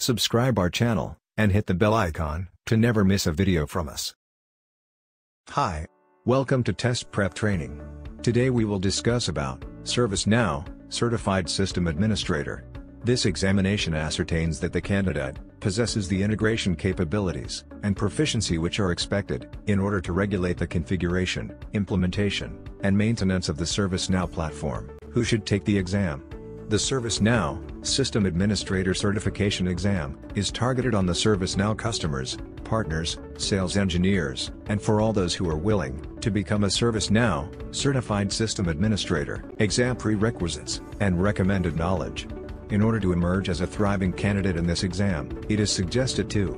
Subscribe our channel, and hit the bell icon, to never miss a video from us. Hi. Welcome to Test Prep Training. Today we will discuss about, ServiceNow, Certified System Administrator. This examination ascertains that the candidate, possesses the integration capabilities, and proficiency which are expected, in order to regulate the configuration, implementation, and maintenance of the ServiceNow platform, who should take the exam. The ServiceNow System Administrator Certification Exam is targeted on the ServiceNow customers, partners, sales engineers, and for all those who are willing to become a ServiceNow Certified System Administrator. Exam prerequisites and recommended knowledge. In order to emerge as a thriving candidate in this exam, it is suggested to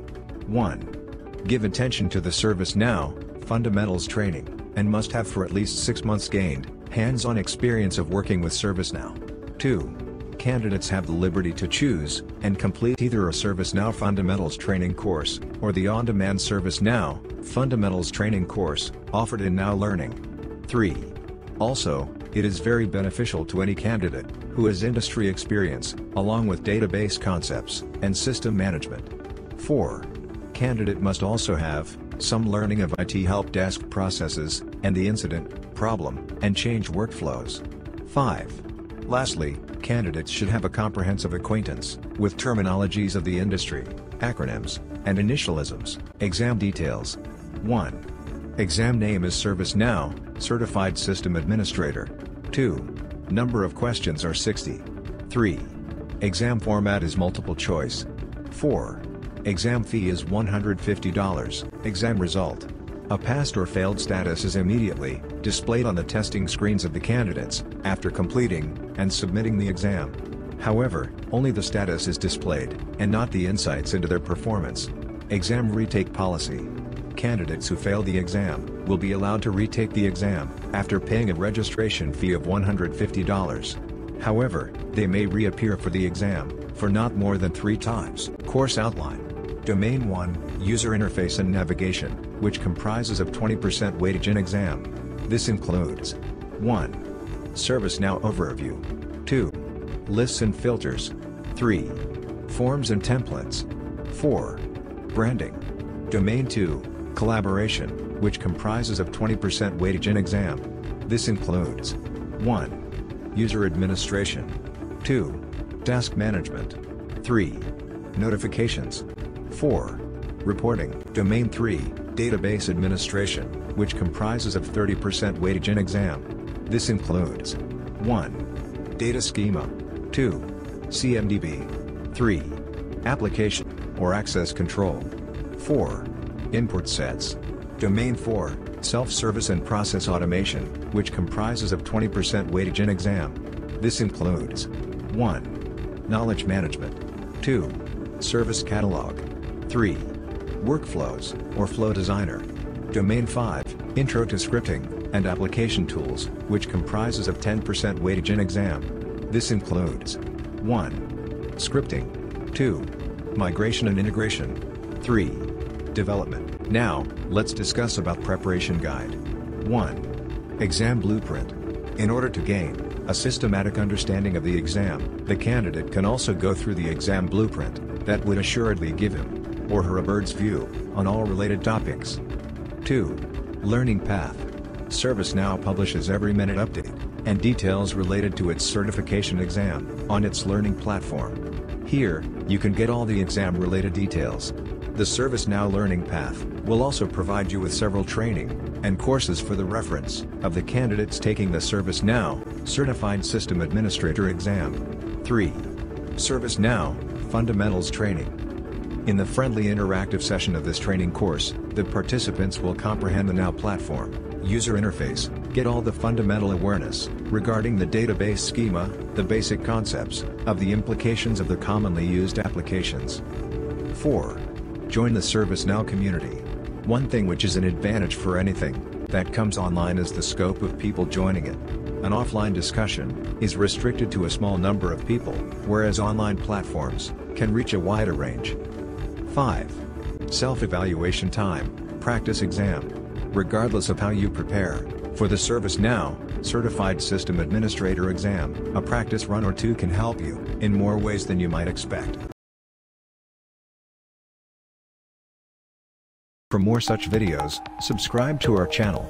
1. Give attention to the ServiceNow fundamentals training, and must have for at least 6 months gained hands-on experience of working with ServiceNow. 2. Candidates have the liberty to choose and complete either a ServiceNow Fundamentals training course or the on-demand ServiceNow Fundamentals training course offered in Now Learning. 3. Also, it is very beneficial to any candidate who has industry experience, along with database concepts and system management. 4. Candidate must also have some learning of IT help desk processes and the incident, problem, and change workflows. 5. Lastly, candidates should have a comprehensive acquaintance with terminologies of the industry, acronyms, and initialisms. Exam details 1. Exam name is ServiceNow, Certified System Administrator. 2. Number of questions are 60. 3. Exam format is multiple choice. 4. Exam fee is $150. Exam result a passed or failed status is immediately displayed on the testing screens of the candidates after completing and submitting the exam. However, only the status is displayed, and not the insights into their performance. Exam retake policy. Candidates who fail the exam will be allowed to retake the exam after paying a registration fee of $150. However, they may reappear for the exam for not more than three times. Course outline. Domain 1, User Interface and Navigation, which comprises of 20% weightage in exam. This includes 1. ServiceNow Overview 2. Lists and Filters 3. Forms and Templates 4. Branding Domain 2, Collaboration, which comprises of 20% weightage in exam. This includes 1. User Administration 2. Task Management 3. Notifications 4. Reporting, Domain 3, Database Administration, which comprises of 30% weightage in exam. This includes 1. Data Schema 2. CMDB 3. Application, or Access Control 4. Import Sets Domain 4, Self-Service and Process Automation, which comprises of 20% weightage in exam. This includes 1. Knowledge Management 2. Service Catalog 3. Workflows, or Flow Designer. Domain 5, Intro to Scripting, and Application Tools, which comprises of 10% weightage in exam. This includes 1. Scripting 2. Migration and Integration 3. Development. Now, let's discuss about Preparation Guide. 1. Exam Blueprint. In order to gain a systematic understanding of the exam, the candidate can also go through the exam blueprint that would assuredly give him or her a bird's view, on all related topics. 2. Learning Path. ServiceNow publishes every minute update, and details related to its certification exam, on its learning platform. Here, you can get all the exam related details. The ServiceNow Learning Path will also provide you with several training and courses for the reference of the candidates taking the ServiceNow Certified System Administrator exam. 3. ServiceNow Fundamentals Training. In the friendly interactive session of this training course, the participants will comprehend the Now platform, user interface, get all the fundamental awareness regarding the database schema, the basic concepts of the implications of the commonly used applications. 4. Join the ServiceNow community. One thing which is an advantage for anything that comes online is the scope of people joining it. An offline discussion is restricted to a small number of people, whereas online platforms can reach a wider range. 5. Self-evaluation time, practice exam. Regardless of how you prepare, for the ServiceNow, Certified System Administrator exam, a practice run or two can help you, in more ways than you might expect. For more such videos, subscribe to our channel.